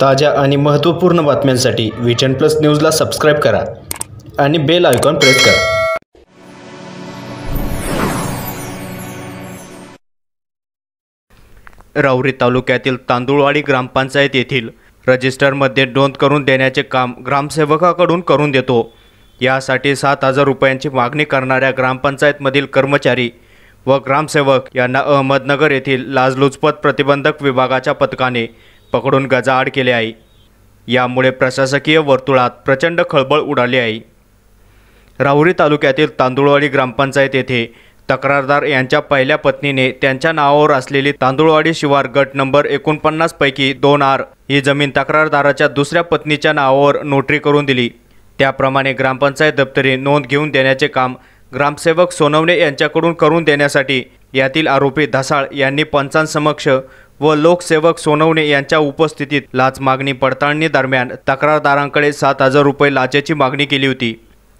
ताज्या आणि महत्त्वपूर्ण बातम्यांसाठी विजन प्लस न्यूजला सबस्क्राईब करा आणि बेल आयकॉन प्रेस करा. राऊरी तालुक्यातील तांदूळवाडी ग्रामपंचायत येथील रजिस्टरमध्ये नोंद करून देण्याचे काम ग्रामसेवकाकडून करून देतो. यासाठी सात हजार रुपयांची मागणी करणाऱ्या ग्रामपंचायतमधील कर्मचारी व ग्रामसेवक यांना अहमदनगर येथील लाचलुचपत प्रतिबंधक विभागाच्या पथकाने पकडून गजाआड केले आहे यामुळे प्रशासकीय वर्तुळात प्रचंड खळबळ उडाली आहे राहुरी तालुक्यातील तांदूळवाडी ग्रामपंचायत येथे तक्रारदार यांच्या पहिल्या पत्नीने त्यांच्या नावावर असलेली तांदूळवाडी शिवार गट नंबर एकोणपन्नास पैकी दोन आर ही जमीन तक्रारदाराच्या दुसऱ्या पत्नीच्या नावावर नोटरी करून दिली. त्याप्रमाणे ग्रामपंचायत दप्तरी नोंद घेऊन देण्याचे काम ग्रामसेवक सोनवणे यांच्याकडून करून देण्यासाठी यातील आरोपी धसाळ यांनी पंचांसमक्ष व लोकसेवक सोनवणे यांच्या उपस्थितीत लाच मागणी पडताळणी दरम्यान तक्रारदारांकडे सात हजार रुपये लाचेची मागणी केली होती.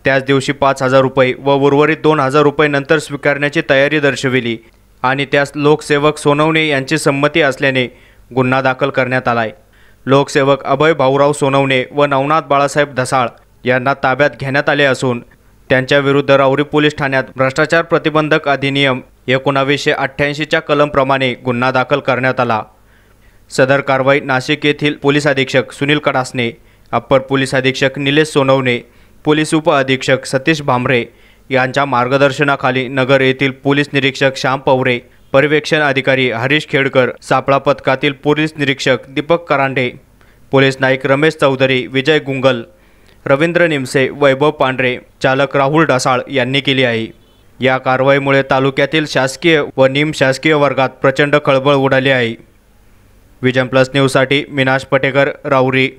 त्याच दिवशी पाच हजार रुपये व उर्वरित दोन हजार रुपये नंतर स्वीकारण्याची तयारी दर्शविली आणि त्यास लोकसेवक सोनवणे यांची संमती असल्याने गुन्हा दाखल करण्यात आलाय. लोकसेवक अभय भाऊराव सोनवणे व नवनाथ बाळासाहेब धसाळ यांना ताब्यात घेण्यात आले असून त्यांच्याविरुद्ध राऊरी पोलीस ठाण्यात भ्रष्टाचार प्रतिबंधक अधिनियम एकोणावीसशे अठ्ठ्याऐंशीच्या कलमप्रमाणे गुन्हा दाखल करण्यात आला. सदर कारवाई नाशिक येथील पोलीस अधीक्षक सुनील कडासने अप्पर पोलीस अधीक्षक निलेश सोनवणे पोलीस उपअधीक्षक सतीश भांबरे यांच्या मार्गदर्शनाखाली नगर येथील पोलीस निरीक्षक श्याम पवरे पर्यवेक्षण अधिकारी हरीश खेडकर सापळा पथकातील पोलीस निरीक्षक दीपक करांडे पोलीस नाईक रमेश चौधरी विजय गुंगल रवींद्र निमसे वैभव पांढरे चालक राहुल ढासाळ यांनी केली आहे. या कारवाईमुळे तालुक्यातील शासकीय व निमशासकीय वर्गात प्रचंड खळबळ उडाली आहे. विजन प्लस न्यूजसाठी मिनाश पटेकर राऊरी.